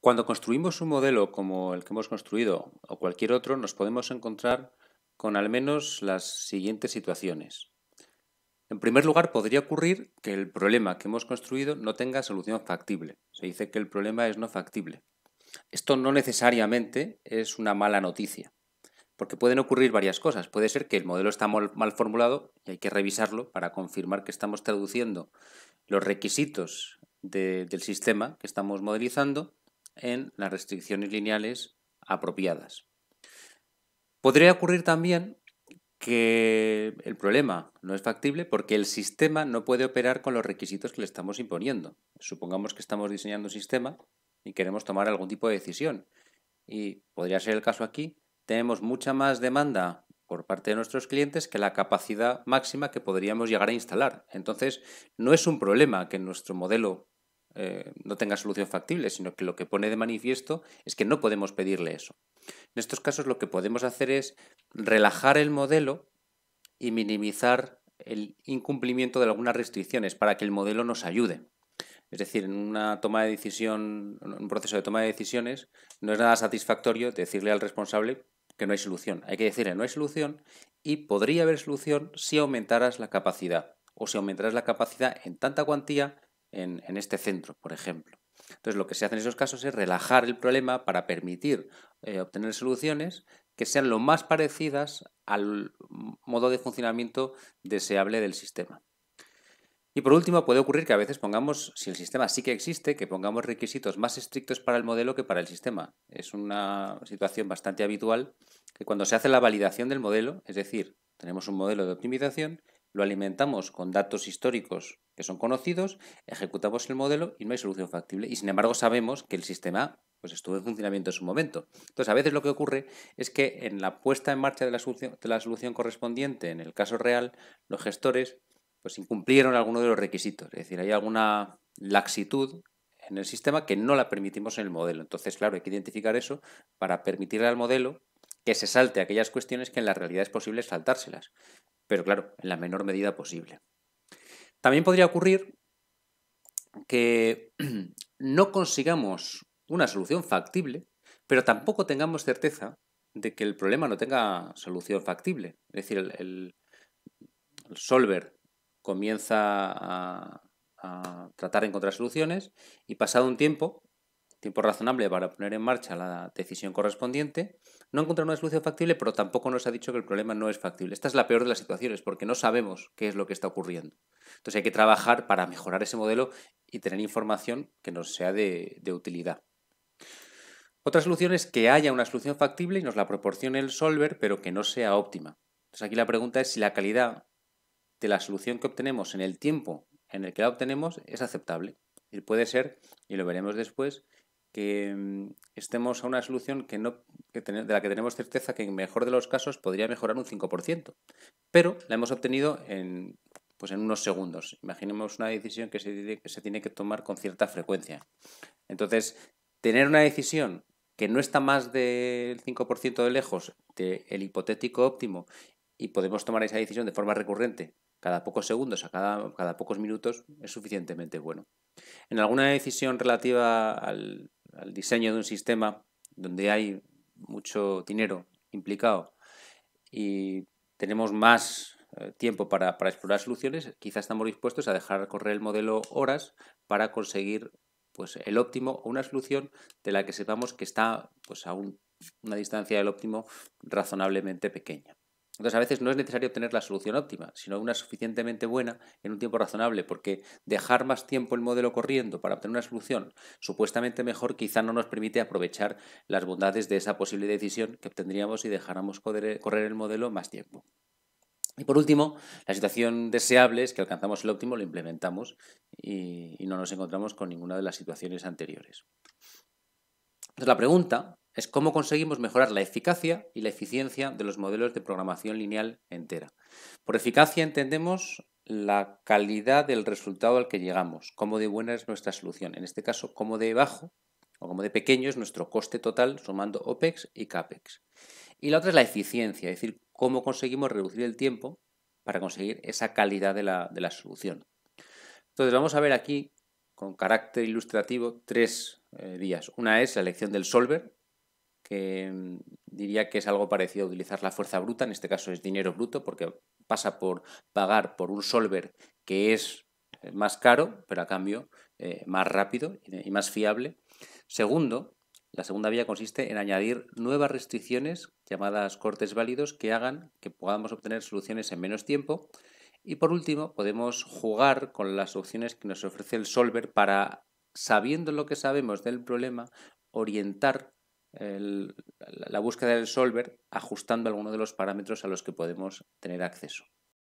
Cuando construimos un modelo como el que hemos construido o cualquier otro, nos podemos encontrar con al menos las siguientes situaciones. En primer lugar, podría ocurrir que el problema que hemos construido no tenga solución factible. Se dice que el problema es no factible. Esto no necesariamente es una mala noticia, porque pueden ocurrir varias cosas. Puede ser que el modelo está mal formulado y hay que revisarlo para confirmar que estamos traduciendo los requisitos del sistema que estamos modelizando en las restricciones lineales apropiadas. Podría ocurrir también que el problema no es factible porque el sistema no puede operar con los requisitos que le estamos imponiendo. Supongamos que estamos diseñando un sistema y queremos tomar algún tipo de decisión. Y podría ser el caso aquí, tenemos mucha más demanda por parte de nuestros clientes que la capacidad máxima que podríamos llegar a instalar. Entonces, no es un problema que nuestro modelo eh, no tenga solución factible, sino que lo que pone de manifiesto es que no podemos pedirle eso. En estos casos lo que podemos hacer es relajar el modelo y minimizar el incumplimiento de algunas restricciones para que el modelo nos ayude. Es decir, en una toma de decisión, un proceso de toma de decisiones, no es nada satisfactorio decirle al responsable que no hay solución. Hay que decirle no hay solución y podría haber solución si aumentaras la capacidad o si aumentaras la capacidad en tanta cuantía en, este centro, por ejemplo. Entonces, lo que se hace en esos casos es relajar el problema para permitir eh, obtener soluciones que sean lo más parecidas al modo de funcionamiento deseable del sistema. Y por último, puede ocurrir que a veces pongamos, si el sistema sí que existe, que pongamos requisitos más estrictos para el modelo que para el sistema. Es una situación bastante habitual que cuando se hace la validación del modelo, es decir, tenemos un modelo de optimización lo alimentamos con datos históricos que son conocidos, ejecutamos el modelo y no hay solución factible. Y sin embargo sabemos que el sistema pues, estuvo en funcionamiento en su momento. Entonces a veces lo que ocurre es que en la puesta en marcha de la solución, de la solución correspondiente, en el caso real, los gestores pues incumplieron alguno de los requisitos. Es decir, hay alguna laxitud en el sistema que no la permitimos en el modelo. Entonces, claro, hay que identificar eso para permitirle al modelo que se salte aquellas cuestiones que en la realidad es posible saltárselas pero claro, en la menor medida posible. También podría ocurrir que no consigamos una solución factible, pero tampoco tengamos certeza de que el problema no tenga solución factible. Es decir, el, solver comienza a, a, tratar de encontrar soluciones y pasado un tiempo tiempo razonable para poner en marcha la decisión correspondiente, no encontrar una solución factible, pero tampoco nos ha dicho que el problema no es factible. Esta es la peor de las situaciones, porque no sabemos qué es lo que está ocurriendo. Entonces hay que trabajar para mejorar ese modelo y tener información que nos sea de, de utilidad. Otra solución es que haya una solución factible y nos la proporcione el solver, pero que no sea óptima. Entonces aquí la pregunta es si la calidad de la solución que obtenemos en el tiempo en el que la obtenemos es aceptable. Y puede ser, y lo veremos después, que mm, estemos a una solución que no, de la que tenemos certeza que en mejor de los casos podría mejorar un 5%, pero la hemos obtenido en, pues en unos segundos. Imaginemos una decisión que se, que se tiene que tomar con cierta frecuencia. Entonces, tener una decisión que no está más del 5% de lejos del hipotético óptimo y podemos tomar esa decisión de forma recurrente cada pocos segundos, a cada, cada pocos minutos, es suficientemente bueno. En alguna decisión relativa al, al diseño de un sistema donde hay mucho dinero implicado y tenemos más eh, tiempo para, explorar soluciones, quizás estamos dispuestos a dejar correr el modelo horas para conseguir pues, el óptimo o una solución de la que sepamos que está pues, a una distancia del óptimo razonablemente pequeña. Entonces, a veces no es necesario obtener la solución óptima, sino una suficientemente buena en un tiempo razonable, porque dejar más tiempo el modelo corriendo para obtener una solución supuestamente mejor quizá no nos permite aprovechar las bondades de esa posible decisión que obtendríamos si dejáramos correr el modelo más tiempo. Y por último, la situación deseable es que alcanzamos el óptimo, lo implementamos y, y no nos encontramos con ninguna de las situaciones anteriores. Entonces la pregunta es cómo conseguimos mejorar la eficacia y la eficiencia de los modelos de programación lineal entera. Por eficacia entendemos la calidad del resultado al que llegamos, cómo de buena es nuestra solución. En este caso, cómo de bajo o cómo de pequeño es nuestro coste total sumando OPEX y CAPEX. Y la otra es la eficiencia, es decir, cómo conseguimos reducir el tiempo para conseguir esa calidad de la, solución. Entonces vamos a ver aquí con carácter ilustrativo tres eh, vías. Una es la elección del solver, que mm, diría que es algo parecido a utilizar la fuerza bruta, en este caso es dinero bruto, porque pasa por pagar por un solver que es eh, más caro, pero a cambio eh, más rápido y más fiable. Segundo, la segunda vía consiste en añadir nuevas restricciones llamadas cortes válidos que hagan que podamos obtener soluciones en menos tiempo. Y por último, podemos jugar con las opciones que nos ofrece el solver para, sabiendo lo que sabemos del problema, orientar la búsqueda del solver ajustando algunos de los parámetros a los que podemos tener acceso.